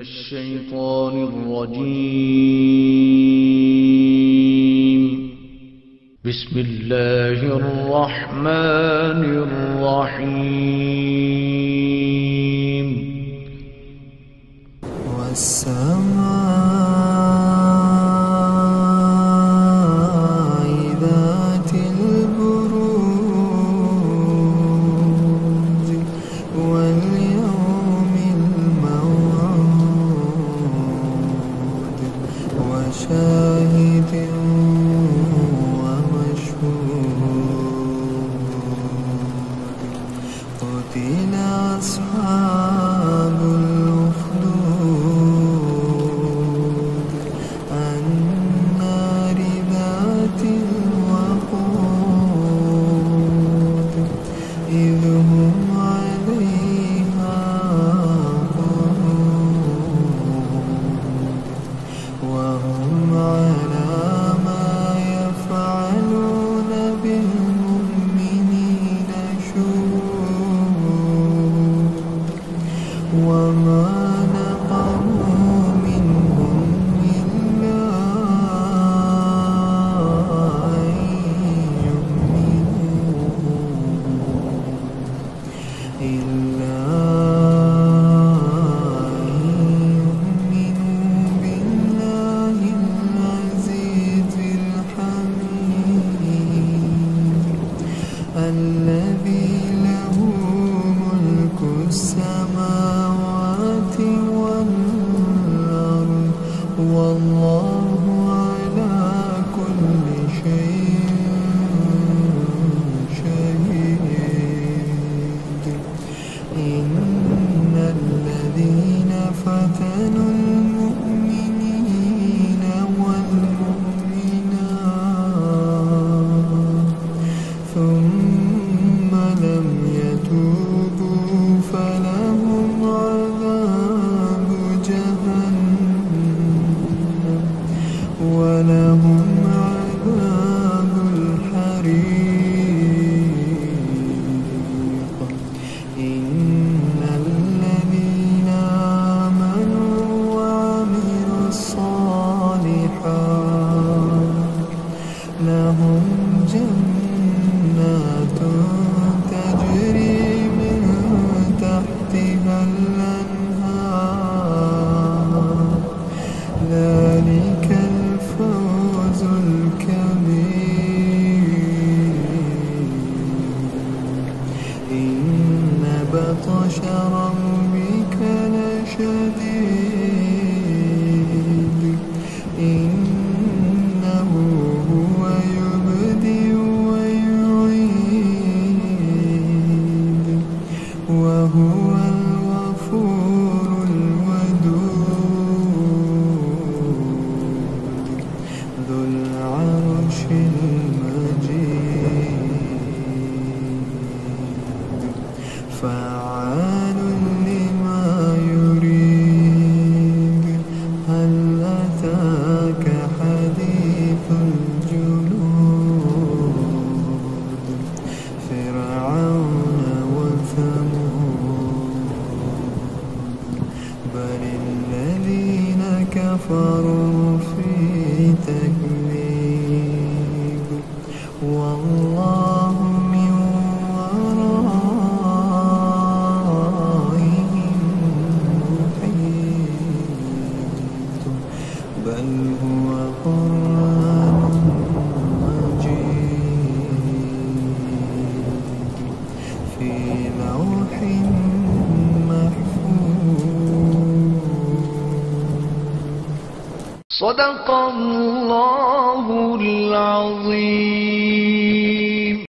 الشيطان الرجيم. بسم الله الرحمن الرحيم. والسماء وشاهد ومشهود. قتل أصحاب وما نقموا منهم إلا أن يؤمنوا. بالله العزيز الحميد. والله ولهم عذاب الحريق. إن الذين آمنوا وعملوا الصالحات لهم جنات show. فعال لما يريد. هل أتاك حديث الجنود؟ فرعون وثمود. بل الذين كفروا صدق الله العظيم.